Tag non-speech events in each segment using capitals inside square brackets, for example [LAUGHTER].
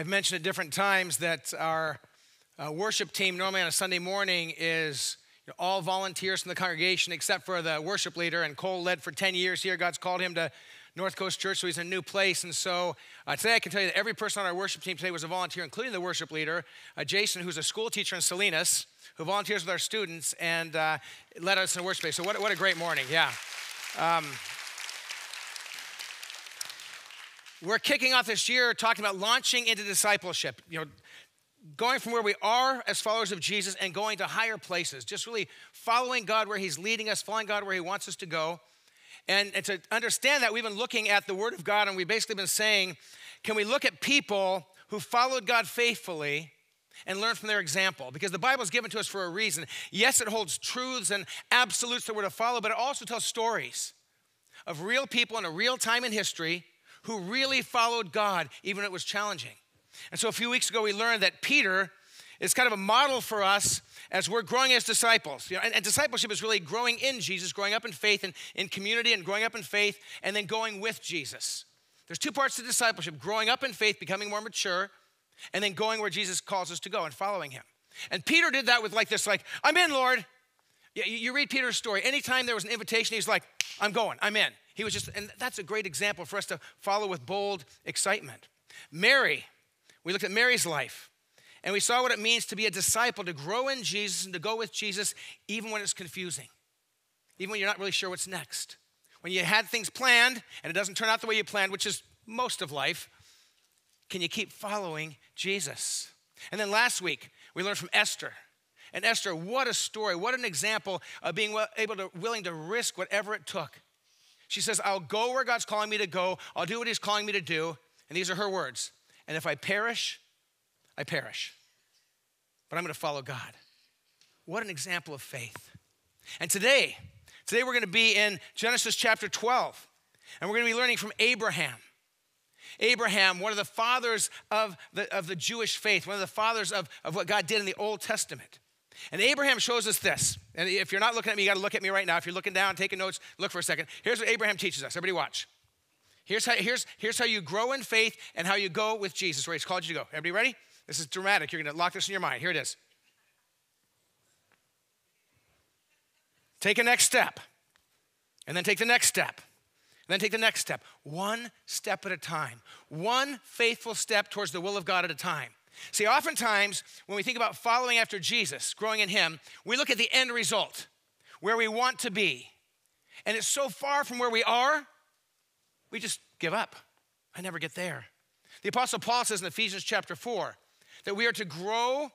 I've mentioned at different times that our uh, worship team, normally on a Sunday morning, is you know, all volunteers from the congregation except for the worship leader. And Cole led for 10 years here. God's called him to North Coast Church, so he's in a new place. And so uh, today I can tell you that every person on our worship team today was a volunteer, including the worship leader, uh, Jason, who's a school teacher in Salinas, who volunteers with our students and uh, led us in worship. Space. So what, what a great morning, yeah. Um, we're kicking off this year talking about launching into discipleship. You know, going from where we are as followers of Jesus and going to higher places. Just really following God where He's leading us, following God where He wants us to go. And, and to understand that, we've been looking at the Word of God and we've basically been saying, can we look at people who followed God faithfully? and learn from their example because the Bible is given to us for a reason. Yes, it holds truths and absolutes that we're to follow, but it also tells stories of real people in a real time in history who really followed God, even when it was challenging. And so a few weeks ago, we learned that Peter is kind of a model for us as we're growing as disciples. You know, and, and, discipleship is really growing in Jesus, growing up in faith and in community, and growing up in faith, and then going with Jesus. There's two parts to discipleship growing up in faith, becoming more mature, and then going where Jesus calls us to go and following him. And Peter did that with like this, like, I'm in, Lord. You read Peter's story. Anytime there was an invitation, he's like, I'm going, I'm in. He was just, and that's a great example for us to follow with bold excitement. Mary, we looked at Mary's life and we saw what it means to be a disciple, to grow in Jesus and to go with Jesus even when it's confusing, even when you're not really sure what's next. When you had things planned and it doesn't turn out the way you planned, which is most of life, can you keep following Jesus? And then last week, we learned from Esther. And Esther, what a story, what an example of being able to, willing to risk whatever it took she says, I'll go where God's calling me to go. I'll do what He's calling me to do. And these are her words. And if I perish, I perish. But I'm going to follow God. What an example of faith. And today, today we're going to be in Genesis chapter 12. And we're going to be learning from Abraham. Abraham, one of the fathers of the, of the Jewish faith, one of the fathers of, of what God did in the Old Testament. And Abraham shows us this. And if you're not looking at me, you got to look at me right now. If you're looking down, taking notes, look for a second. Here's what Abraham teaches us. Everybody watch. Here's how, here's, here's how you grow in faith and how you go with Jesus, where he's called you to go. Everybody ready? This is dramatic. You're going to lock this in your mind. Here it is. Take a next step, and then take the next step, and then take the next step. One step at a time. One faithful step towards the will of God at a time. See, oftentimes when we think about following after Jesus, growing in Him, we look at the end result, where we want to be. And it's so far from where we are, we just give up. I never get there. The Apostle Paul says in Ephesians chapter 4 that we are to grow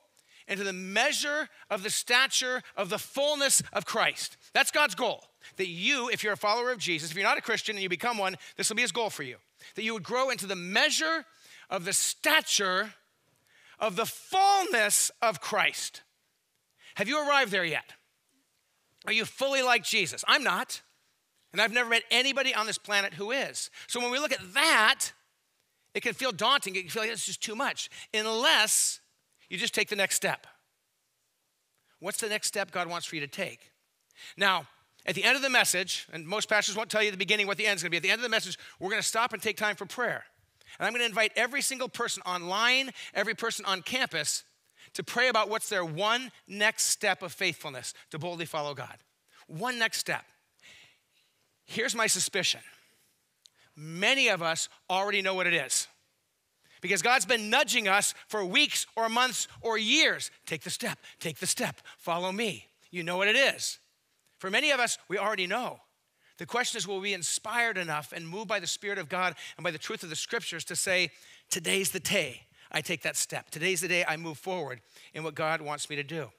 into the measure of the stature of the fullness of Christ. That's God's goal. That you, if you're a follower of Jesus, if you're not a Christian and you become one, this will be his goal for you. That you would grow into the measure of the stature of the fullness of Christ. Have you arrived there yet? Are you fully like Jesus? I'm not. And I've never met anybody on this planet who is. So when we look at that, it can feel daunting. It can feel like it's just too much, unless you just take the next step. What's the next step God wants for you to take? Now, at the end of the message, and most pastors won't tell you at the beginning what the end is going to be, at the end of the message, we're going to stop and take time for prayer. And I'm going to invite every single person online, every person on campus to pray about what's their one next step of faithfulness to boldly follow God. One next step. Here's my suspicion many of us already know what it is. Because God's been nudging us for weeks or months or years. Take the step, take the step, follow me. You know what it is. For many of us, we already know. The question is will we be inspired enough and moved by the Spirit of God and by the truth of the scriptures to say, today's the day I take that step. Today's the day I move forward in what God wants me to do.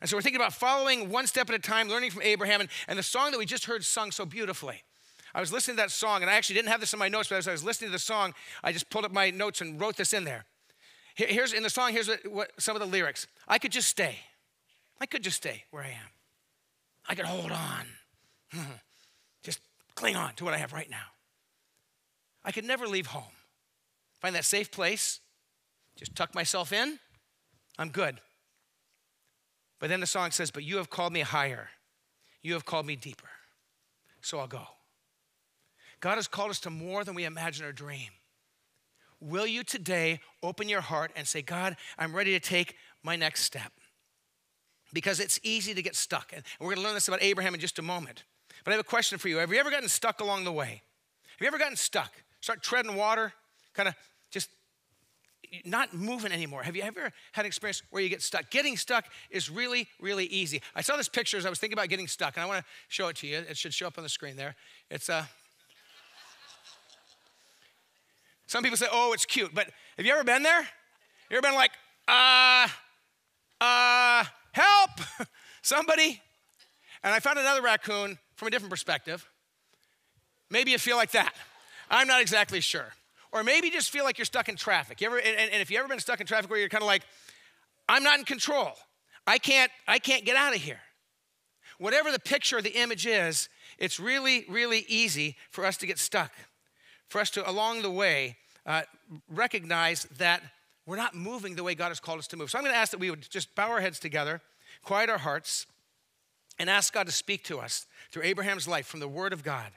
And so we're thinking about following one step at a time, learning from Abraham, and, and the song that we just heard sung so beautifully. I was listening to that song, and I actually didn't have this in my notes, but as I was listening to the song, I just pulled up my notes and wrote this in there. Here's in the song, here's what, what, some of the lyrics. I could just stay. I could just stay where I am. I could hold on. [LAUGHS] cling on to what I have right now. I could never leave home. Find that safe place, just tuck myself in, I'm good. But then the song says, But you have called me higher, you have called me deeper, so I'll go. God has called us to more than we imagine or dream. will you today open your heart and say, God, I'm ready to take my next step? Because it's easy to get stuck. And we're going to learn this about Abraham in just a moment. But I have a question for you. Have you ever gotten stuck along the way? Have you ever gotten stuck? Start treading water, kind of just not moving anymore. Have you ever had an experience where you get stuck? Getting stuck is really, really easy. I saw this picture as I was thinking about getting stuck, and I want to show it to you. It should show up on the screen there. It's a. Uh, some people say, oh, it's cute, but have you ever been there? You ever been like, uh, uh, help, [LAUGHS] somebody? And I found another raccoon from a different perspective. Maybe you feel like that. I'm not exactly sure. Or maybe you just feel like you're stuck in traffic. You ever, and, and if you've ever been stuck in traffic where you're kind of like, I'm not in control. I can't, I can't get out of here. Whatever the picture or the image is, it's really, really easy for us to get stuck, for us to, along the way, uh, recognize that we're not moving the way God has called us to move. So I'm going to ask that we would just bow our heads together, quiet our hearts, and ask God to speak to us through Abraham's life from the Word of God,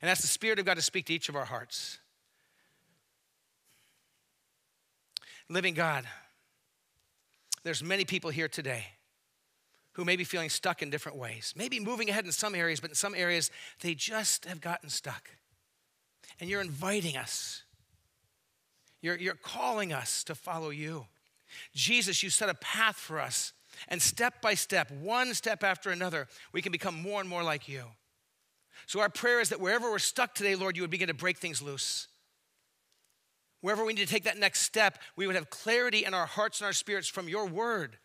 and ask the Spirit of God to speak to each of our hearts. Living God, there's many people here today who may be feeling stuck in different ways, maybe moving ahead in some areas, but in some areas they just have gotten stuck. And you're inviting us, you're, you're calling us to follow you. Jesus, you set a path for us, and step by step, one step after another, we can become more and more like you. So, our prayer is that wherever we're stuck today, Lord, you would begin to break things loose. Wherever we need to take that next step, we would have clarity in our hearts and our spirits from your word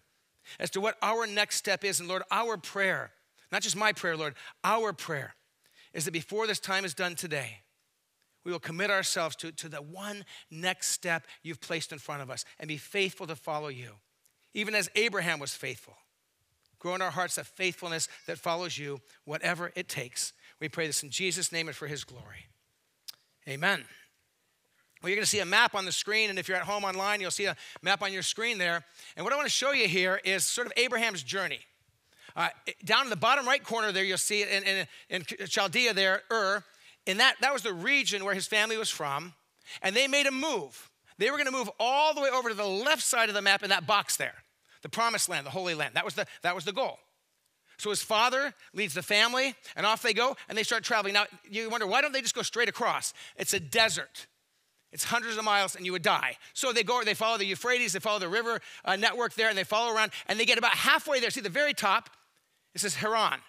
as to what our next step is. And Lord, our prayer, not just my prayer, Lord, our prayer is that before this time is done today, we will commit ourselves to, to the one next step you've placed in front of us and be faithful to follow you, even as Abraham was faithful. Grow in our hearts a faithfulness that follows you, whatever it takes. We pray this in Jesus' name and for his glory. Amen. Well, you're going to see a map on the screen, and if you're at home online, you'll see a map on your screen there. And what I want to show you here is sort of Abraham's journey. Uh, down in the bottom right corner there, you'll see in, in, in Chaldea there, Ur, and that, that was the region where his family was from. And they made a move. They were going to move all the way over to the left side of the map in that box there, the promised land, the Holy Land. That was the, that was the goal. So his father leads the family, and off they go, and they start traveling. Now, you wonder, why don't they just go straight across? It's a desert. It's hundreds of miles and you would die. So they go, they follow the Euphrates, they follow the river uh, network there, and they follow around, and they get about halfway there. See the very top, it says Haran.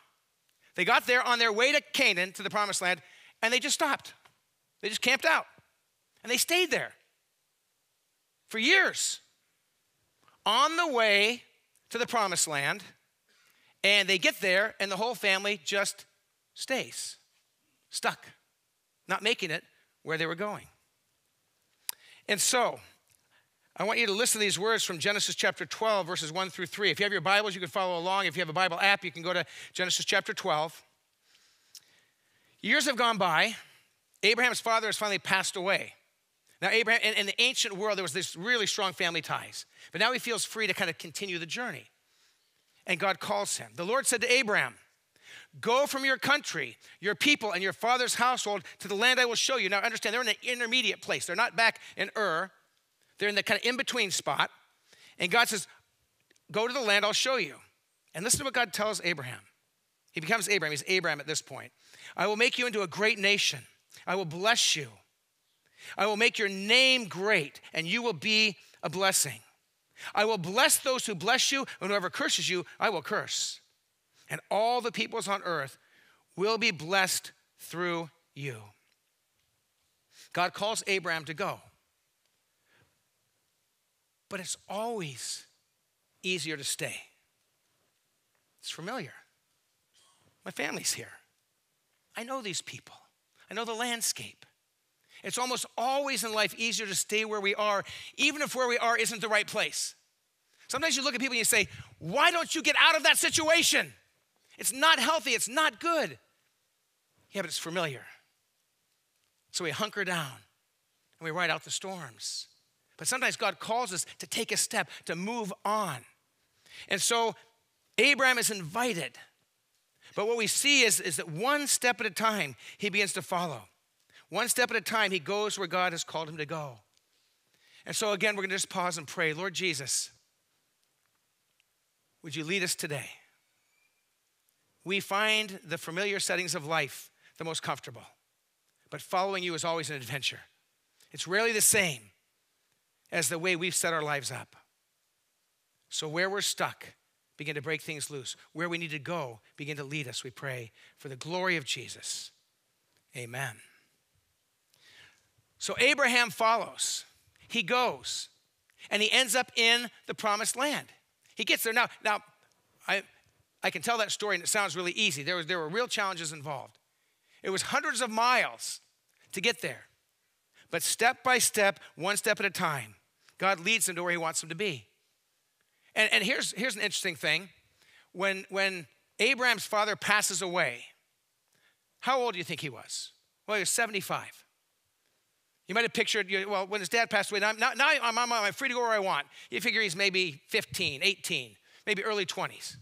They got there on their way to Canaan, to the promised land, and they just stopped. They just camped out. And they stayed there for years. On the way to the promised land, and they get there, and the whole family just stays stuck, not making it where they were going. And so, I want you to listen to these words from Genesis chapter 12, verses 1 through 3. If you have your Bibles, you can follow along. If you have a Bible app, you can go to Genesis chapter 12. Years have gone by. Abraham's father has finally passed away. Now, Abraham, in, in the ancient world, there was this really strong family ties. But now he feels free to kind of continue the journey. And God calls him. The Lord said to Abraham, Go from your country, your people, and your father's household to the land I will show you. Now, understand, they're in an intermediate place. They're not back in Ur, they're in the kind of in between spot. And God says, Go to the land I'll show you. And listen to what God tells Abram. He becomes Abraham. He's Abraham at this point. I will make you into a great nation. I will bless you. I will make your name great, and you will be a blessing. I will bless those who bless you, and whoever curses you, I will curse and all the peoples on earth will be blessed through you. God calls Abraham to go. But it's always easier to stay. It's familiar. My family's here. I know these people. I know the landscape. It's almost always in life easier to stay where we are, even if where we are isn't the right place. Sometimes you look at people and you say, Why don't you get out of that situation? It's not healthy, it's not good. Yeah, but it's familiar. So we hunker down and we ride out the storms. But sometimes God calls us to take a step, to move on. And so Abraham is invited. But what we see is, is that one step at a time, he begins to follow. One step at a time, he goes where God has called him to go. And so, again, we're going to just pause and pray. Lord Jesus, would you lead us today? We find the familiar settings of life the most comfortable, but following you is always an adventure. It's rarely the same as the way we've set our lives up. So, where we're stuck, begin to break things loose. Where we need to go, begin to lead us, we pray, for the glory of Jesus. Amen. So Abraham follows. He goes, and he ends up in the promised land. He gets there. Now, now I, I can tell that story, and it sounds really easy. There, was, there were real challenges involved. It was hundreds of miles to get there. But step by step, one step at a time, God leads them to where he wants them to be. And, and here's, here's an interesting thing. When, when Abraham's father passes away, how old do you think he was? Well, he was 75. You might have pictured, well, when his dad passed away, now, now I'm, I'm, I'm free to go where I want. You figure he's maybe 15, 18, maybe early 20s.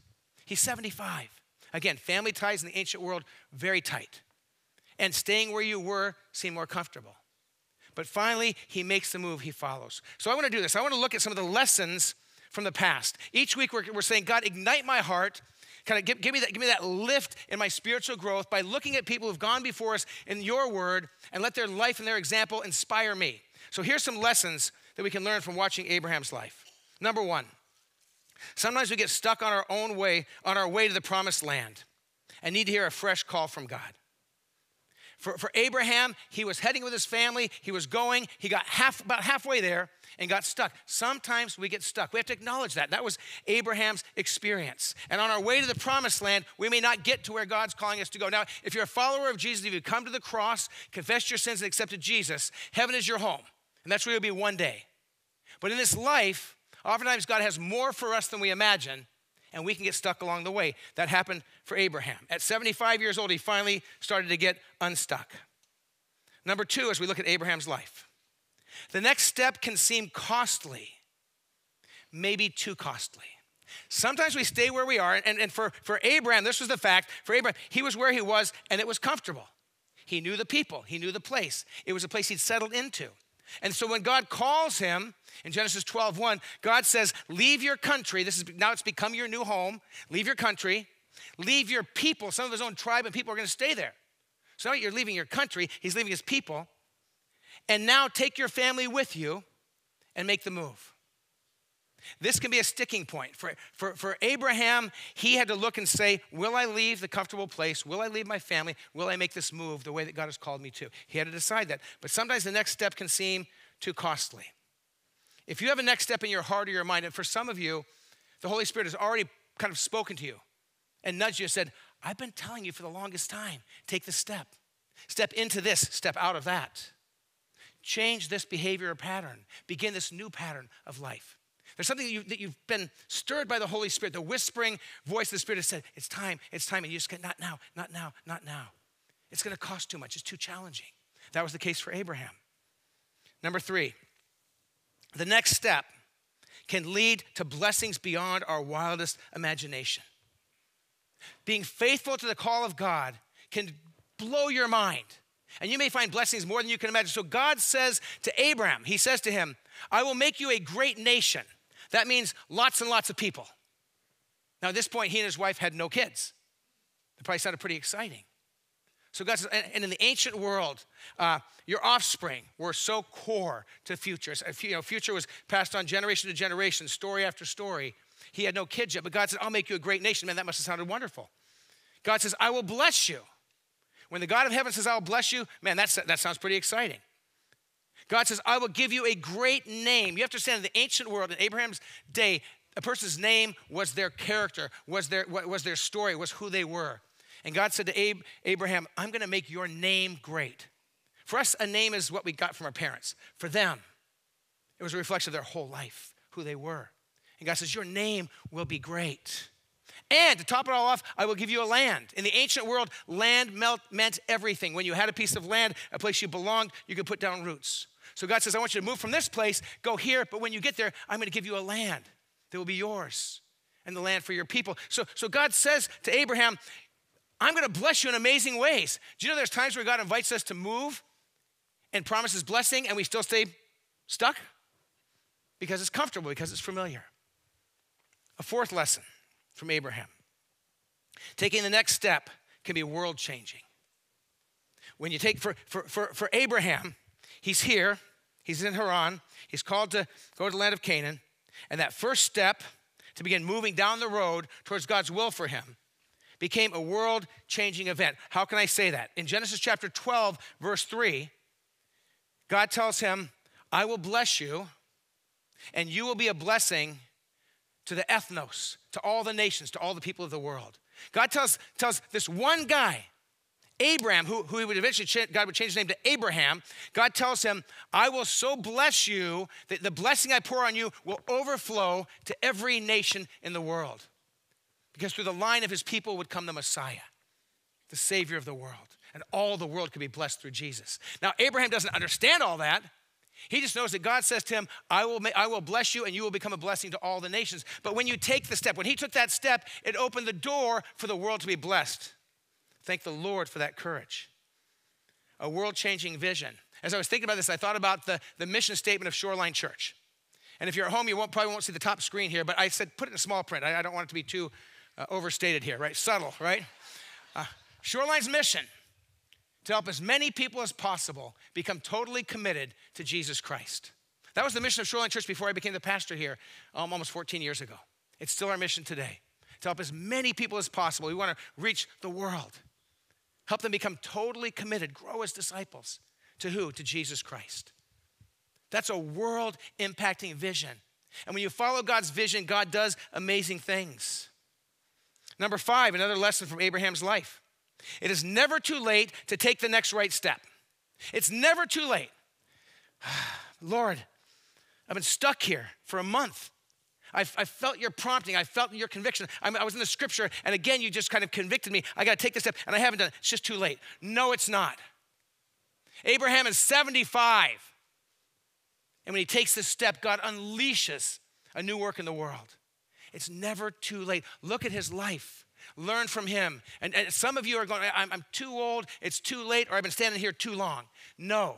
He's 75. Again, family ties in the ancient world, very tight. And staying where you were seemed more comfortable. But finally, he makes the move, he follows. So I want to do this. I want to look at some of the lessons from the past. Each week, we're, we're saying, God, ignite my heart kind of give, give, me that, give me that lift in my spiritual growth by looking at people who've gone before us in your word and let their life and their example inspire me. So here's some lessons that we can learn from watching Abraham's life. Number one, sometimes we get stuck on our own way, on our way to the promised land, and need to hear a fresh call from God. For, for Abraham, he was heading with his family, he was going, he got half, about halfway there, and got stuck. Sometimes we get stuck. We have to acknowledge that. That was Abraham's experience. And on our way to the promised land, we may not get to where God's calling us to go. Now, if you're a follower of Jesus, if you come to the cross, confessed your sins, and accepted Jesus, heaven is your home. And that's where you'll be one day. But in this life, oftentimes God has more for us than we imagine, and we can get stuck along the way. That happened for Abraham. At 75 years old, he finally started to get unstuck. Number two, as we look at Abraham's life, the next step can seem costly, maybe too costly. Sometimes we stay where we are, and, and for, for Abraham, this was the fact. For Abraham, he was where he was, and it was comfortable. He knew the people, he knew the place. It was a place he'd settled into. And so when God calls him in Genesis 12, 1, God says, Leave your country. This is now it's become your new home. Leave your country, leave your people. Some of his own tribe and people are going to stay there. So now you're leaving your country, he's leaving his people and now take your family with you and make the move. This can be a sticking point. For, for, for Abraham, he had to look and say, Will I leave the comfortable place? Will I leave my family? Will I make this move the way that God has called me to? He had to decide that. But sometimes the next step can seem too costly. If you have a next step in your heart or your mind, and for some of you, the Holy Spirit has already kind of spoken to you and nudged you and said, I've been telling you for the longest time, take the step. Step into this, step out of that change this behavior or pattern, begin this new pattern of life. There's something that, you, you've been stirred by the Holy Spirit. The whispering voice of the Spirit has said, It's time, it's time. And you just get, Not now, not now, not now. It's going to cost too much, it's too challenging. That was the case for Abraham. Number three, the next step can lead to blessings beyond our wildest imagination. Being faithful to the call of God can blow your mind. And you may find blessings more than you can imagine. So God says to Abraham, He says to him, I will make you a great nation. That means lots and lots of people. Now, at this point, he and his wife had no kids. That probably sounded pretty exciting. So God says, and in the ancient world, uh, your offspring were so core to futures. You know, future was passed on generation to generation, story after story. He had no kids yet, but God said, I'll make you a great nation. Man, that must have sounded wonderful. God says, I will bless you. When the God of heaven says, I'll bless you, man, that's, that sounds pretty exciting. God says, I will give you a great name. You have to understand, in the ancient world, in Abraham's day, a person's name was their character, was their, was their story, was who they were. And God said to Abe, Abraham, I'm going to make your name great. For us, a name is what we got from our parents. For them, it was a reflection of their whole life, who they were. And God says, Your name will be great. And to top it all off, I will give you a land. In the ancient world, land meant everything. When you had a piece of land, a place you belonged, you could put down roots. So God says, I want you to move from this place, go here, but when you get there, I'm going to give you a land that will be yours and the land for your people. So, so God says to Abraham, I'm going to bless you in amazing ways. Do you know there's times where God invites us to move and promises blessing and we still stay stuck? because it's comfortable, because it's familiar. A fourth lesson from Abraham taking the next step can be world changing. When you take, for, for, for, for Abraham, he's here, he's in Haran, he's called to go to the land of Canaan, and that first step to begin moving down the road towards God's will for him became a world changing event. How can I say that? In Genesis chapter 12, verse 3, God tells him, I will bless you, and you will be a blessing to the ethnos, to all the nations, to all the people of the world. God tells, tells this one guy, Abram, who, who he would eventually, God would change his name to Abraham. God tells him, I will so bless you that the blessing I pour on you will overflow to every nation in the world. Because through the line of his people would come the Messiah, the Savior of the world. And all the world could be blessed through Jesus. Now, Abraham doesn't understand all that. He just knows that God says to him, I will, I will bless you and you will become a blessing to all the nations. But when you take the step, when he took that step, it opened the door for the world to be blessed. Thank the Lord for that courage. A world changing vision. As I was thinking about this, I thought about the, the mission statement of Shoreline Church. And if you're at home, you won't, probably won't see the top screen here, but I said put it in small print. I, I don't want it to be too uh, overstated here, right? Subtle, right? Uh, Shoreline's mission to help as many people as possible become totally committed to Jesus Christ. That was the mission of Shoreline Church before I became the pastor here um, almost 14 years ago. It's still our mission today to help as many people as possible. We want to reach the world, help them become totally committed, grow as disciples. To who? To Jesus Christ. That's a world impacting vision. And when you follow God's vision, God does amazing things. Number five, another lesson from Abraham's life it is never too late to take the next right step. It's never too late. [SIGHS] Lord, I've been stuck here for a month. I, felt your prompting. I felt your conviction. I, I was in the scripture, and again, you just kind of convicted me. I got to take this step, and I haven't done it. It's just too late. No, it's not. Abraham is 75. And when he takes this step, God unleashes a new work in the world. It's never too late. Look at his life. Learn from him. And, and some of you are going, I'm, I'm too old, it's too late, or I've been standing here too long. No.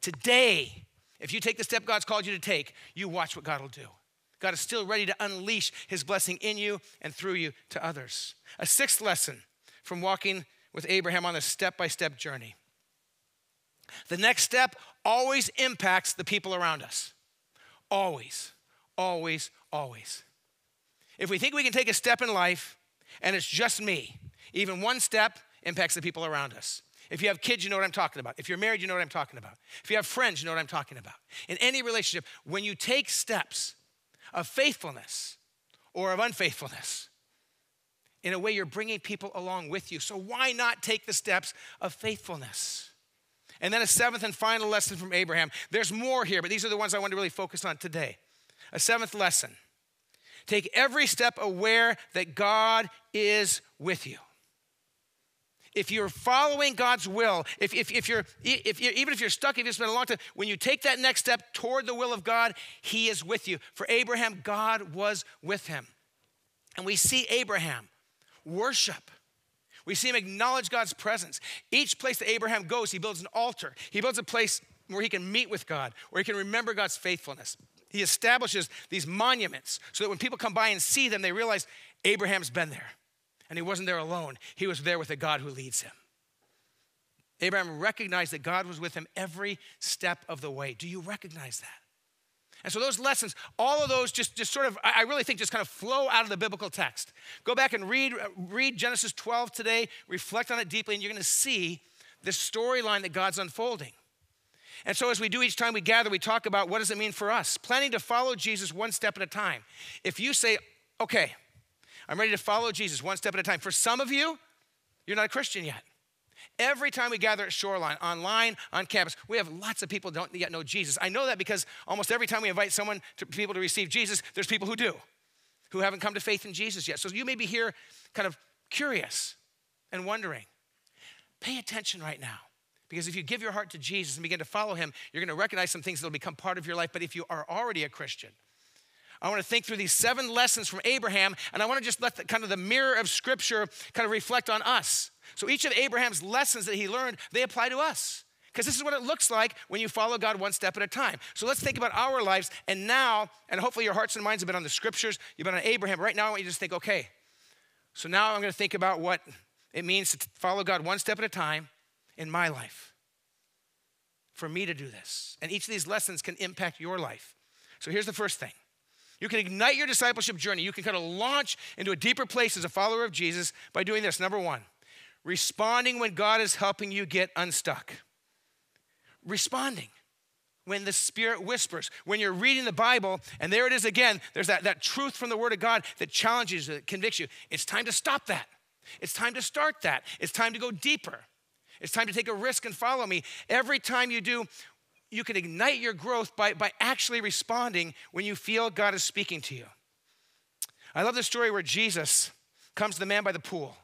Today, if you take the step God's called you to take, you watch what God will do. God is still ready to unleash his blessing in you and through you to others. A sixth lesson from walking with Abraham on a step by step journey. The next step always impacts the people around us. Always, always, always. If we think we can take a step in life and it's just me, even one step impacts the people around us. If you have kids, you know what I'm talking about. If you're married, you know what I'm talking about. If you have friends, you know what I'm talking about. In any relationship, when you take steps of faithfulness or of unfaithfulness, in a way, you're bringing people along with you. So why not take the steps of faithfulness? And then a seventh and final lesson from Abraham. There's more here, but these are the ones I want to really focus on today. A seventh lesson Take every step aware that God is with you. If you're following God's will, if, if, if you're, if you're, even if you're stuck, if it's been a long time, when you take that next step toward the will of God, He is with you. For Abraham, God was with him. And we see Abraham worship. We see him acknowledge God's presence. Each place that Abraham goes, he builds an altar. He builds a place where he can meet with God, where he can remember God's faithfulness. He establishes these monuments so that when people come by and see them, they realize Abraham's been there. And he wasn't there alone, he was there with a God who leads him. Abraham recognized that God was with him every step of the way. Do you recognize that? And so those lessons, all of those just, just sort of, I really think just kind of flow out of the biblical text. Go back and read, uh, read Genesis 12 today, reflect on it deeply, and you're going to see this storyline that God's unfolding. And so, as we do each time we gather, we talk about what does it mean for us? Planning to follow Jesus one step at a time. If you say, okay, I'm ready to follow Jesus one step at a time, for some of you, you're not a Christian yet. Every time we gather at Shoreline, online, on campus, we have lots of people don't yet know Jesus. I know that because almost every time we invite someone to people to receive Jesus, there's people who do, who haven't come to faith in Jesus yet. So you may be here kind of curious and wondering. Pay attention right now. Because if you give your heart to Jesus and begin to follow him, you're going to recognize some things that will become part of your life. But if you are already a Christian, I want to think through these seven lessons from Abraham, and I want to just let the, kind of the mirror of Scripture kind of reflect on us. So each of Abraham's lessons that he learned, they apply to us. Because this is what it looks like when you follow God one step at a time. So let's think about our lives. And now, and hopefully your hearts and minds have been on the scriptures, you've been on Abraham. Right now, I want you to just think, okay, so now I'm going to think about what it means to follow God one step at a time in my life for me to do this. And each of these lessons can impact your life. So here's the first thing you can ignite your discipleship journey. You can kind of launch into a deeper place as a follower of Jesus by doing this. Number one, responding when God is helping you get unstuck. Responding when the Spirit whispers, when you're reading the Bible, and there it is again, there's that, that truth from the Word of God that challenges that convicts you. It's time to stop that. It's time to start that. It's time to go deeper. It's time to take a risk and follow me. Every time you do, you can ignite your growth by, by actually responding when you feel God is speaking to you. I love the story where Jesus comes to the man by the pool.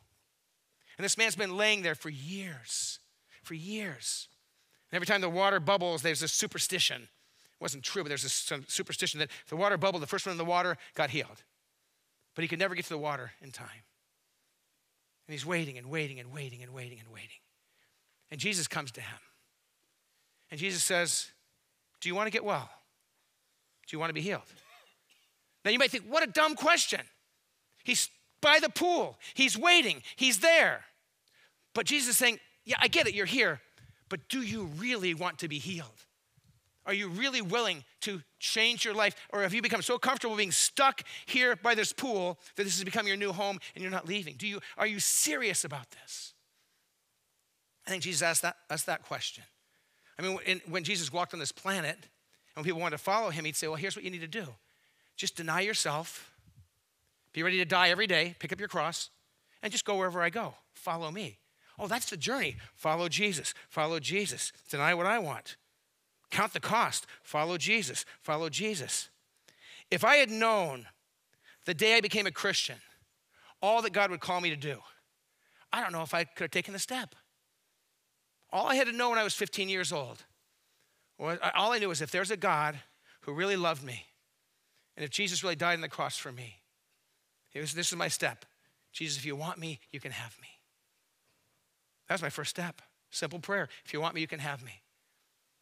And this man's been laying there for years, for years. And every time the water bubbles, there's this superstition. It wasn't true, but there's this superstition that if the water bubbled, the first one in the water got healed. But he could never get to the water in time. And he's waiting and waiting and waiting and waiting and waiting. And Jesus comes to him. And Jesus says, Do you want to get well? Do you want to be healed? Now you might think, What a dumb question. He's by the pool, he's waiting, he's there. But Jesus is saying, Yeah, I get it, you're here, but do you really want to be healed? Are you really willing to change your life? Or have you become so comfortable being stuck here by this pool that this has become your new home and you're not leaving? Do you, are you serious about this? I think Jesus asked that, asked that question. I mean, in, when Jesus walked on this planet and when people wanted to follow him, he'd say, Well, here's what you need to do just deny yourself, be ready to die every day, pick up your cross, and just go wherever I go. Follow me. Oh, that's the journey. Follow Jesus. Follow Jesus. Deny what I want. Count the cost. Follow Jesus. Follow Jesus. If I had known the day I became a Christian, all that God would call me to do, I don't know if I could have taken the step. All I had to know when I was 15 years old, was, all I knew was if there's a God who really loved me, and if Jesus really died on the cross for me, it was, this is my step. Jesus, if you want me, you can have me. That was my first step. Simple prayer. If you want me, you can have me.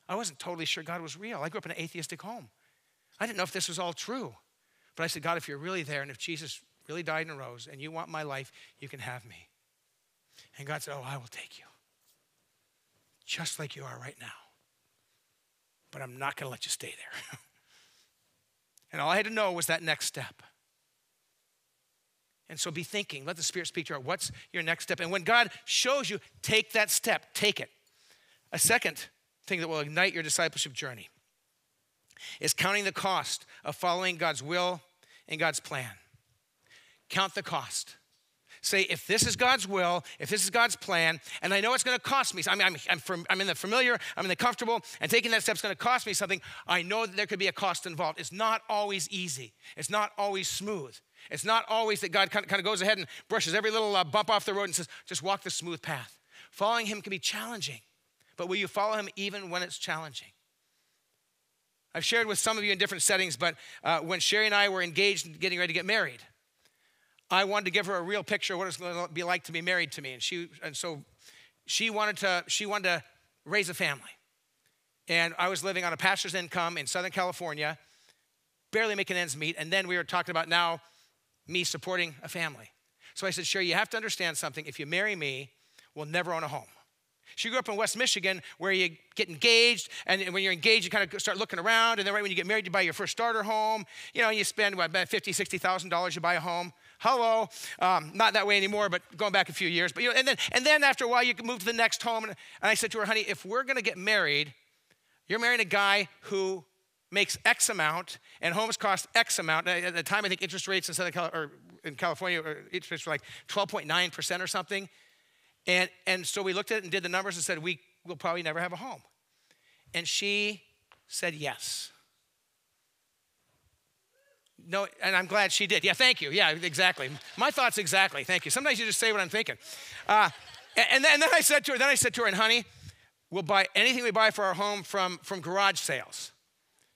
I wasn't totally sure God was real. I grew up in an atheistic home. I didn't know if this was all true. But I said, God, if you're really there and if Jesus really died and rose and you want my life, you can have me. And God said, Oh, I will take you. Just like you are right now. But I'm not going to let you stay there. [LAUGHS] and all I had to know was that next step. And so be thinking, let the Spirit speak to you. What's your next step? And when God shows you, take that step, take it. A second thing that will ignite your discipleship journey is counting the cost of following God's will and God's plan. Count the cost. Say, if this is God's will, if this is God's plan, and I know it's going to cost me, I mean, I'm, I'm, from, I'm in the familiar, I'm in the comfortable, and taking that step is going to cost me something, I know that there could be a cost involved. It's not always easy, it's not always smooth. It's not always that God kind of goes ahead and brushes every little uh, bump off the road and says, just walk the smooth path. Following Him can be challenging, but will you follow Him even when it's challenging? I've shared with some of you in different settings, but uh, when Sherry and I were engaged and getting ready to get married, I wanted to give her a real picture of what it's going to be like to be married to me. And, she, and so she wanted, to, she wanted to raise a family. And I was living on a pastor's income in Southern California, barely making ends meet. And then we were talking about now me supporting a family. So I said, Sherry, you have to understand something. If you marry me, we'll never own a home. She grew up in West Michigan where you get engaged, and when you're engaged, you kind of start looking around, and then right when you get married, you buy your first starter home. You know, you spend what, about $50,000, $60,000, you buy a home. Hello. Um, not that way anymore, but going back a few years. But you know, and then and then after a while, you can move to the next home. And, and I said to her, honey, if we're gonna get married, you're marrying a guy who makes X amount and homes cost X amount. At the time, I think interest rates in Southern Cal- or in California, or interest rates were like 12.9% or something. And, and so we looked at it and did the numbers and said, we will probably never have a home. And she said yes. No, and I'm glad she did. Yeah, thank you. Yeah, exactly. My thoughts exactly. Thank you. Sometimes you just say what I'm thinking. Uh, and, then, and then I said to her, then I said to her, and honey, we'll buy anything we buy for our home from, from garage sales.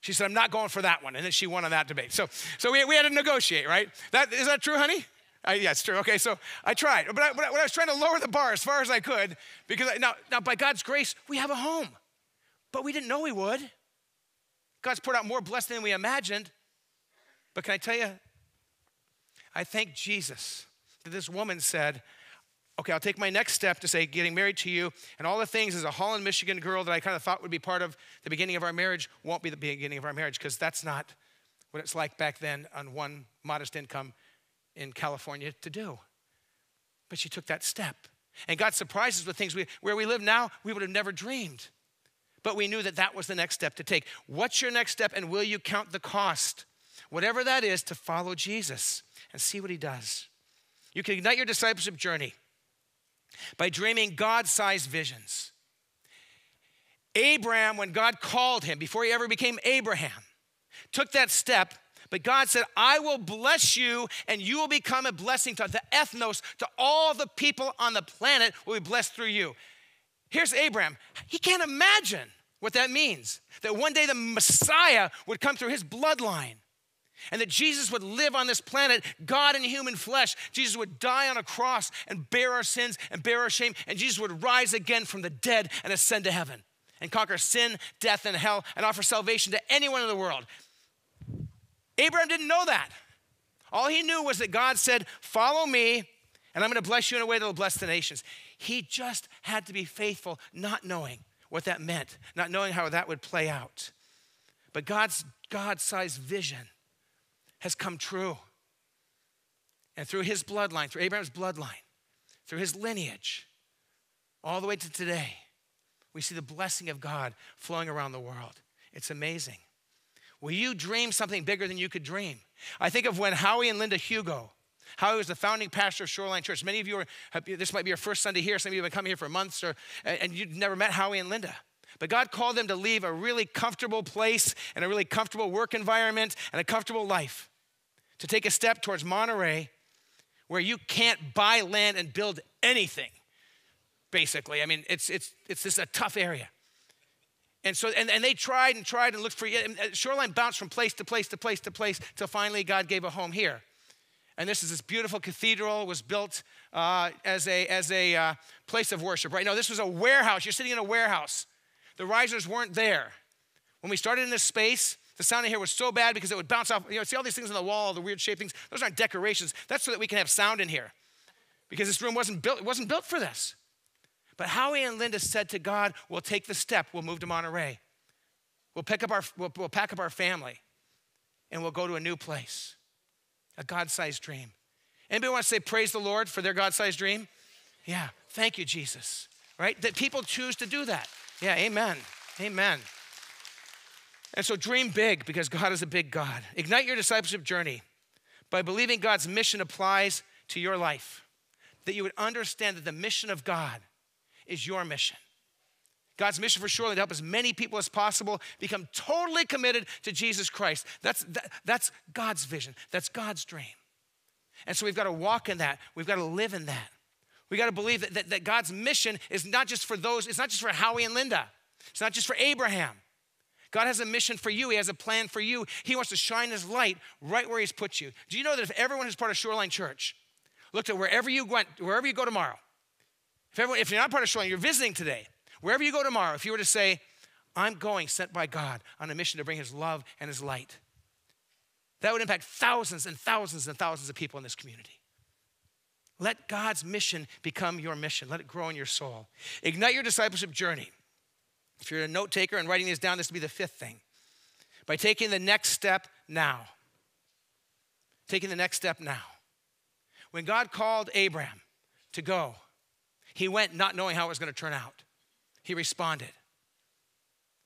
She said, I'm not going for that one. And then she won on that debate. So, so we, we had to negotiate, right? That, is that true, honey? I, yeah, it's true. Okay, so I tried. But I, but I was trying to lower the bar as far as I could because I, now, now, by God's grace, we have a home. but we didn't know we would. God's poured out more blessing than we imagined. But can I tell you, I thank Jesus that this woman said, okay, I'll take my next step to say getting married to you and all the things as a Holland, Michigan girl that I kind of thought would be part of the beginning of our marriage won't be the beginning of our marriage because that's not what it's like back then on one modest income in California to do. But she took that step. And God surprises with things we, where we live now, we would have never dreamed. But we knew that that was the next step to take. What's your next step, and will you count the cost? Whatever that is, to follow Jesus and see what he does. You can ignite your discipleship journey by dreaming God sized visions. Abraham, when God called him, before he ever became Abraham, took that step but God said, I will bless you and you will become a blessing to the ethnos, to all the people on the planet will be blessed through you. Here's Abraham. He can't imagine what that means that one day the Messiah would come through his bloodline and that Jesus would live on this planet, God in human flesh. Jesus would die on a cross and bear our sins and bear our shame, and Jesus would rise again from the dead and ascend to heaven and conquer sin, death, and hell and offer salvation to anyone in the world. Abraham didn't know that. All he knew was that God said, Follow me, and I'm going to bless you in a way that will bless the nations. He just had to be faithful, not knowing what that meant, not knowing how that would play out. But God's God sized vision has come true. And through his bloodline, through Abraham's bloodline, through his lineage, all the way to today, we see the blessing of God flowing around the world. It's amazing. Will you dream something bigger than you could dream? I think of when Howie and Linda Hugo, Howie was the founding pastor of Shoreline Church. Many of you are, this might be your first Sunday here. Some of you have been coming here for months, or, and you've never met Howie and Linda. But God called them to leave a really comfortable place and a really comfortable work environment and a comfortable life to take a step towards Monterey where you can't buy land and build anything, basically. I mean, it's, it's, it's just a tough area. And so, and, and they tried and tried and looked for, and Shoreline bounced from place to place to place to place till finally God gave a home here. And this is this beautiful cathedral was built uh, as a, as a uh, place of worship, right? No, this was a warehouse. You're sitting in a warehouse. The risers weren't there. When we started in this space, the sound in here was so bad because it would bounce off. You know, see all these things on the wall, the weird shaped things? Those aren't decorations. That's so that we can have sound in here. Because this room wasn't built, it wasn't built for this. But Howie and Linda said to God, We'll take the step, we'll move to Monterey. We'll, pick up our, we'll, we'll pack up our family and we'll go to a new place, a God sized dream. Anybody want to say praise the Lord for their God sized dream? Yeah, thank you, Jesus. Right? That people choose to do that. Yeah, amen. Amen. And so dream big because God is a big God. Ignite your discipleship journey by believing God's mission applies to your life. That you would understand that the mission of God is your mission. God's mission for Shoreline to help as many people as possible become totally committed to Jesus Christ. That's, that, that's God's vision. That's God's dream. And so we've got to walk in that. We've got to live in that. We got to believe that, that, that God's mission is not just for those, it's not just for Howie and Linda. It's not just for Abraham. God has a mission for you. He has a plan for you. He wants to shine his light right where he's put you. Do you know that if everyone who's part of Shoreline Church looked at wherever you went, wherever you go tomorrow, if, everyone, if you're not part of Shoreline, you're visiting today, wherever you go tomorrow, if you were to say, I'm going sent by God on a mission to bring his love and his light, that would impact thousands and thousands and thousands of people in this community. Let God's mission become your mission. Let it grow in your soul. Ignite your discipleship journey. If you're a note taker and writing these down, this would be the fifth thing. By taking the next step now. Taking the next step now. When God called Abraham to go, he went not knowing how it was going to turn out. He responded.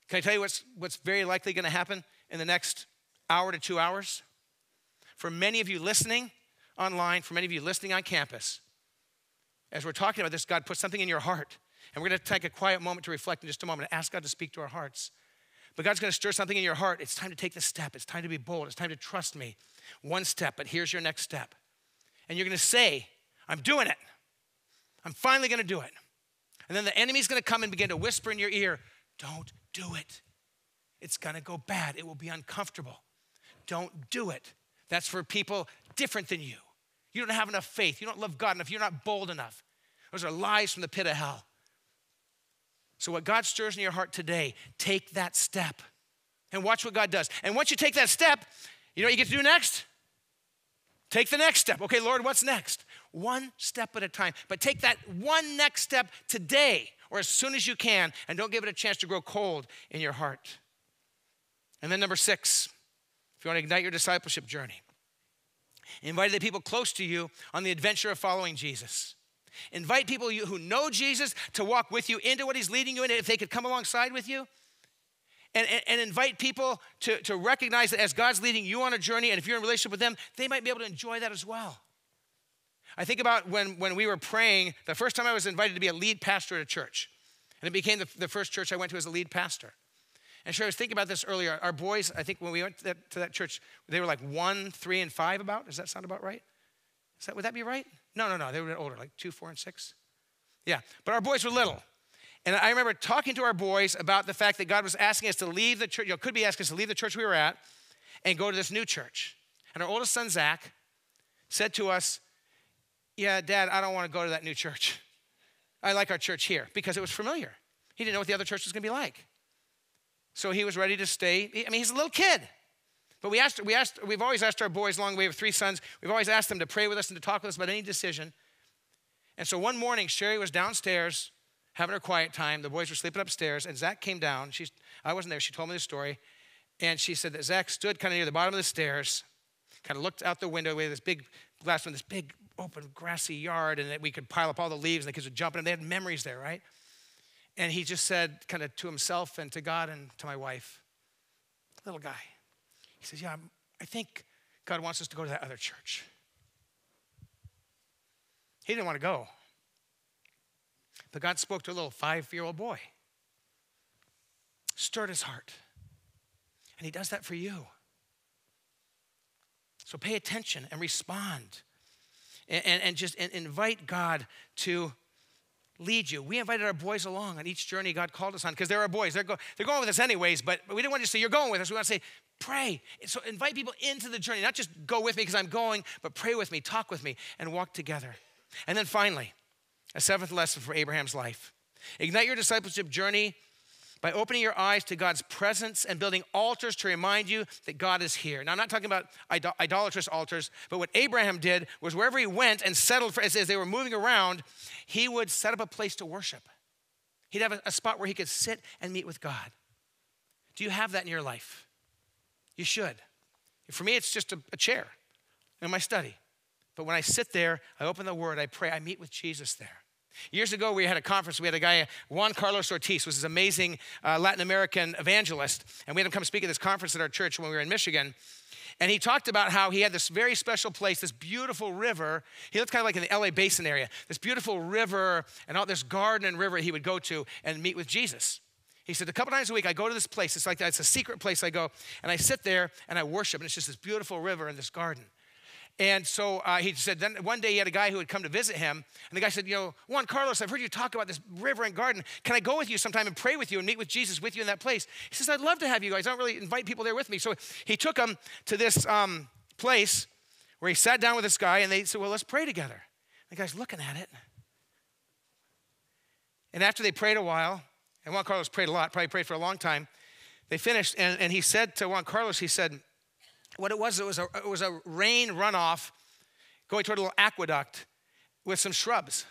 Can I tell you what's, what's very likely going to happen in the next hour to two hours? For many of you listening online, for many of you listening on campus, as we're talking about this, God put something in your heart. And we're going to take a quiet moment to reflect in just a moment and ask God to speak to our hearts. But God's going to stir something in your heart. It's time to take the step. It's time to be bold. It's time to trust me. One step, but here's your next step. And you're going to say, I'm doing it. I'm finally going to do it. And then the enemy's going to come and begin to whisper in your ear, Don't do it. It's going to go bad. It will be uncomfortable. Don't do it. That's for people different than you. You don't have enough faith. You don't love God enough. You're not bold enough. Those are lies from the pit of hell. So, what God stirs in your heart today, take that step and watch what God does. And once you take that step, you know what you get to do next? Take the next step. Okay, Lord, what's next? One step at a time. But take that one next step today or as soon as you can and don't give it a chance to grow cold in your heart. And then, number six, if you want to ignite your discipleship journey, invite the people close to you on the adventure of following Jesus. Invite people who know Jesus to walk with you into what he's leading you in, if they could come alongside with you. And, and, and, invite people to, to recognize that as God's leading you on a journey, and if you're in relationship with them, they might be able to enjoy that as well. I think about when, when we were praying, the first time I was invited to be a lead pastor at a church. And it became the, the first church I went to as a lead pastor. And sure, I was thinking about this earlier. Our boys, I think when we went to that, to that church, they were like one, three, and five about. Does that sound about right? Is that, would that be right? No, no, no. They were older, like two, four, and six. Yeah, but our boys were little. And I remember talking to our boys about the fact that God was asking us to leave the church, you know, could be asking us to leave the church we were at and go to this new church. And our oldest son, Zach, said to us, Yeah, Dad, I don't want to go to that new church. I like our church here because it was familiar. He didn't know what the other church was going to be like. So he was ready to stay. I mean, he's a little kid. But we asked, we asked, we've always asked our boys, long we have three sons, we've always asked them to pray with us and to talk with us about any decision. And so one morning, Sherry was downstairs having her quiet time. The boys were sleeping upstairs, and Zach came down. She's, I wasn't there. She told me the story. And she said that Zach stood kind of near the bottom of the stairs, kind of looked out the window. We had this big glass window, this big open grassy yard, and that we could pile up all the leaves, and the kids would jump in. And they had memories there, right? And he just said, kind of to himself and to God and to my wife, little guy, he says, Yeah, I think God wants us to go to that other church. He didn't want to go. But God spoke to a little five year old boy, stirred his heart. And He does that for you. So pay attention and respond and, and, and just and invite God to lead you. We invited our boys along on each journey God called us on because they're our boys. They're, go, they're going with us anyways, but we didn't want to say, You're going with us. We want to say, Pray. So invite people into the journey, not just go with me because I'm going, but pray with me, talk with me, and walk together. And then finally, a seventh lesson for Abraham's life ignite your discipleship journey by opening your eyes to God's presence and building altars to remind you that God is here. Now, I'm not talking about idol- idolatrous altars, but what Abraham did was wherever he went and settled for, as, as they were moving around, he would set up a place to worship. He'd have a, a spot where he could sit and meet with God. Do you have that in your life? You should. For me, it's just a, a chair in my study. But when I sit there, I open the Word, I pray, I meet with Jesus there. Years ago, we had a conference. We had a guy, Juan Carlos Ortiz, was this amazing uh, Latin American evangelist, and we had him come speak at this conference at our church when we were in Michigan. And he talked about how he had this very special place, this beautiful river. He lived kind of like in the LA basin area, this beautiful river and all this garden and river he would go to and meet with Jesus. He said, a couple times a week, I go to this place. It's like that. It's a secret place I go, and I sit there and I worship, and it's just this beautiful river and this garden. And so uh, he said, then one day he had a guy who had come to visit him. And the guy said, You know, Juan Carlos, I've heard you talk about this river and garden. Can I go with you sometime and pray with you and meet with Jesus with you in that place? He says, I'd love to have you guys. I don't really invite people there with me. So he took him to this um, place where he sat down with this guy and they said, Well, let's pray together. The guy's looking at it. And after they prayed a while, and Juan Carlos prayed a lot, probably prayed for a long time, they finished. And, and he said to Juan Carlos, He said, what it was, it was a, it was a rain runoff going toward a little aqueduct with some shrubs.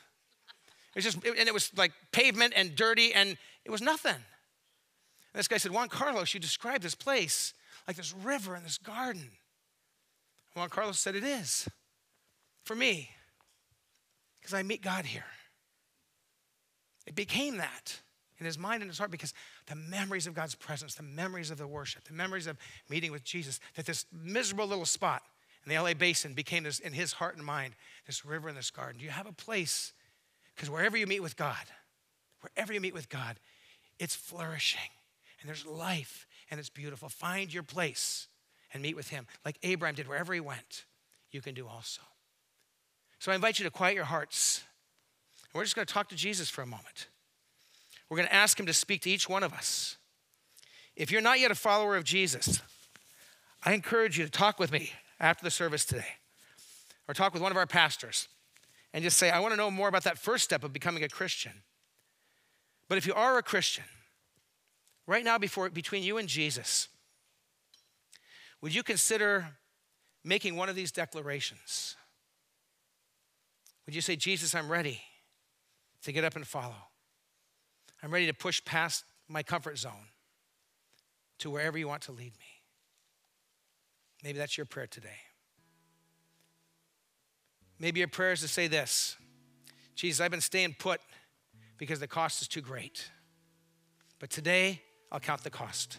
It was just, and it was like pavement and dirty, and it was nothing. And this guy said, Juan Carlos, you described this place like this river and this garden. Juan Carlos said, It is for me, because I meet God here. It became that in his mind and his heart because the memories of God's presence, the memories of the worship, the memories of meeting with Jesus, that this miserable little spot in the LA basin became this in his heart and mind, this river and this garden. Do you have a place? Because wherever you meet with God, wherever you meet with God, it's flourishing and there's life and it's beautiful. Find your place and meet with him. Like Abraham did wherever he went, you can do also. So I invite you to quiet your hearts. And we're just going to talk to Jesus for a moment. We're going to ask Him to speak to each one of us. If you're not yet a follower of Jesus, I encourage you to talk with me after the service today, or talk with one of our pastors and just say, I want to know more about that first step of becoming a Christian. But if you are a Christian, right now before between you and Jesus, would you consider making one of these declarations? Would you say, Jesus, I'm ready to get up and follow? I'm ready to push past my comfort zone to wherever you want to lead me. Maybe that's your prayer today. Maybe your prayer is to say this Jesus, I've been staying put because the cost is too great. But today, I'll count the cost.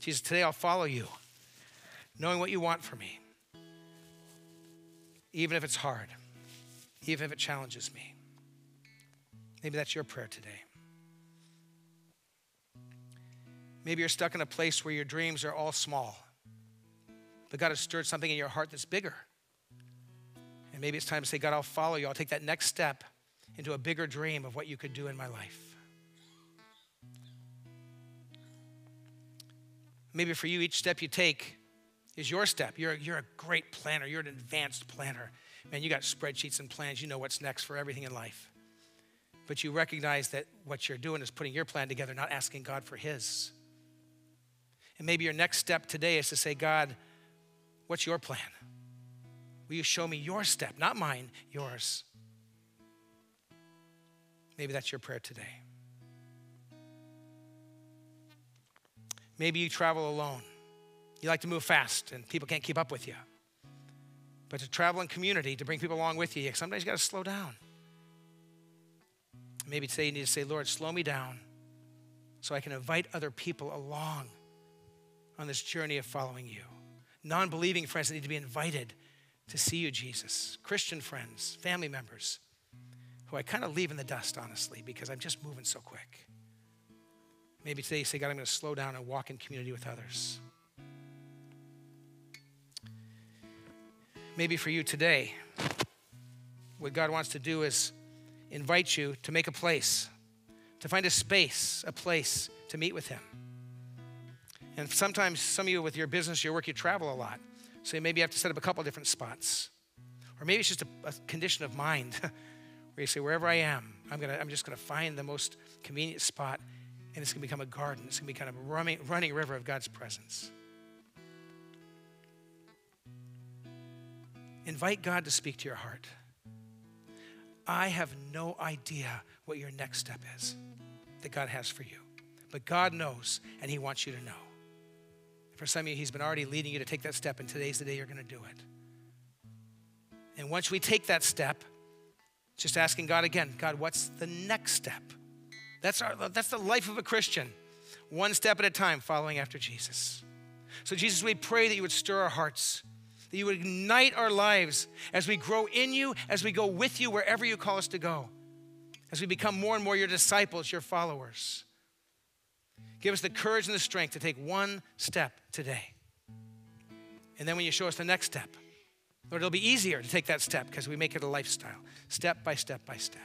Jesus, today I'll follow you, knowing what you want for me, even if it's hard, even if it challenges me. Maybe that's your prayer today. Maybe you're stuck in a place where your dreams are all small, but God has stirred something in your heart that's bigger. And maybe it's time to say, God, I'll follow you. I'll take that next step into a bigger dream of what you could do in my life. Maybe for you, each step you take is your step. You're, you're a great planner, you're an advanced planner. Man, you got spreadsheets and plans, you know what's next for everything in life. But you recognize that what you're doing is putting your plan together, not asking God for His. And maybe your next step today is to say, God, what's your plan? Will you show me your step, not mine, yours? Maybe that's your prayer today. Maybe you travel alone. You like to move fast and people can't keep up with you. But to travel in community, to bring people along with you, sometimes you got to slow down. Maybe today you need to say, Lord, slow me down so I can invite other people along on this journey of following you. Non believing friends need to be invited to see you, Jesus. Christian friends, family members who I kind of leave in the dust, honestly, because I'm just moving so quick. Maybe today you say, God, I'm going to slow down and walk in community with others. Maybe for you today, what God wants to do is invite you to make a place, to find a space, a place to meet with Him. And sometimes some of you with your business, your work, you travel a lot. So maybe you have to set up a couple different spots. Or maybe it's just a, a condition of mind [LAUGHS] where you say, wherever I am, I'm, gonna, I'm just going to find the most convenient spot and it's going to become a garden. It's going to be kind of a running, running river of God's presence. Invite God to speak to your heart. I have no idea what your next step is that God has for you, but God knows, and He wants you to know. For some of you, He's been already leading you to take that step, and today's the day you're going to do it. And once we take that step, just asking God again, God, what's the next step? That's, our, that's the life of a Christian, one step at a time, following after Jesus. So, Jesus, we pray that you would stir our hearts, that you would ignite our lives as we grow in you, as we go with you wherever you call us to go, as we become more and more your disciples, your followers. Give us the courage and the strength to take one step today. And then when you show us the next step, Lord, it'll be easier to take that step because we make it a lifestyle, step by step by step.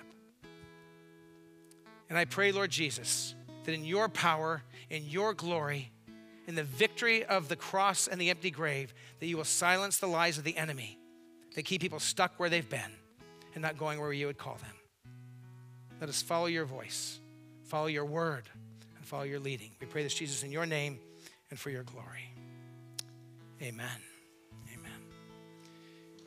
And I pray, Lord Jesus, that in your power, in your glory, in the victory of the cross and the empty grave, that you will silence the lies of the enemy that keep people stuck where they've been and not going where you would call them. Let us follow your voice, follow your word, and follow your leading. We pray this, Jesus, in your name and for your glory. Amen. Amen.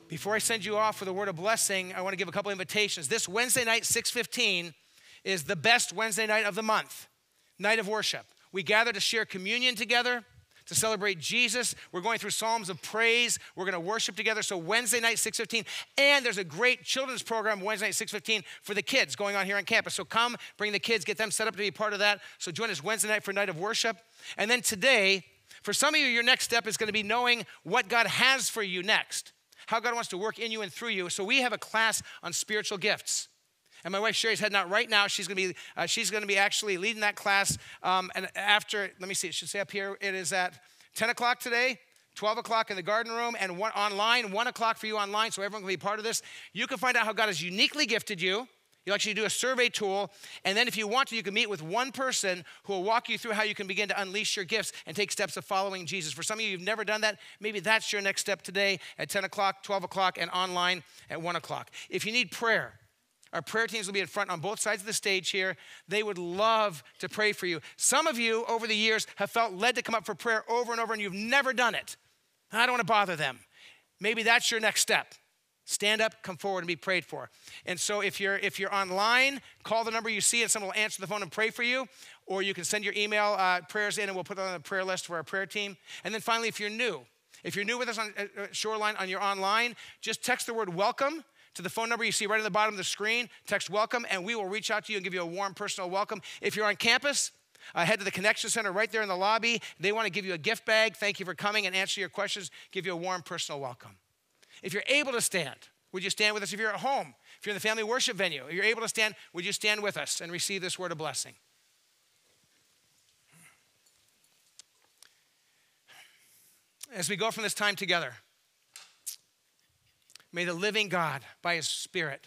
Before I send you off with a word of blessing, I want to give a couple invitations. This Wednesday night, 615, is the best Wednesday night of the month, night of worship. We gather to share communion together, to celebrate Jesus. We're going through Psalms of praise. We're going to worship together. So Wednesday night, 6:15, and there's a great children's program Wednesday night, 6:15 for the kids going on here on campus. So come, bring the kids, get them set up to be part of that. So join us Wednesday night for night of worship. And then today, for some of you, your next step is going to be knowing what God has for you next, how God wants to work in you and through you. So we have a class on spiritual gifts. And my wife Sherry's heading out right now. She's going to be uh, she's going to be actually leading that class. Um, and after, let me see, it should say up here. It is at 10 o'clock today. 12 o'clock in the garden room and one online, 1 o'clock for you online, so everyone can be part of this. You can find out how God has uniquely gifted you. You'll actually do a survey tool. And then, if you want to, you can meet with one person who will walk you through how you can begin to unleash your gifts and take steps of following Jesus. For some of you, you've never done that. Maybe that's your next step today at 10 o'clock, 12 o'clock, and online at 1 o'clock. If you need prayer, Our prayer teams will be in front on both sides of the stage here. They would love to pray for you. Some of you over the years have felt led to come up for prayer over and over, and you've never done it. I don't want to bother them. Maybe that's your next step. Stand up, come forward, and be prayed for. And so if you're if you're online, call the number you see, and someone will answer the phone and pray for you. Or you can send your email uh, prayers in, and we'll put it on the prayer list for our prayer team. And then finally, if you're new, if you're new with us on uh, uh Shoreline on your online, just text the word welcome to the phone number you see right at the bottom of the screen. Text welcome, and we will reach out to you and give you a warm personal welcome. If you're on campus, uh, head to the Connection Center right there in the lobby. They want to give you a gift bag. Thank you for coming and answer your questions, give you a warm personal welcome. If you're able to stand, would you stand with us? If you're at home, if you're in the family worship venue, if you're able to stand, would you stand with us and receive this word of blessing? As we go from this time together, may the living God, by his Spirit,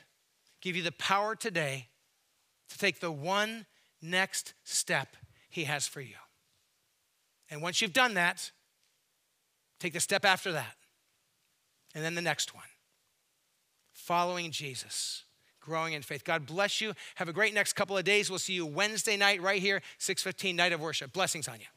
give you the power today to take the one next step he has for you. And once you've done that, take the step after that, and then the next one. Following Jesus, growing in faith. God bless you. Have a great next couple of days. We'll see you Wednesday night right here, 6:15 night of worship. Blessings on you.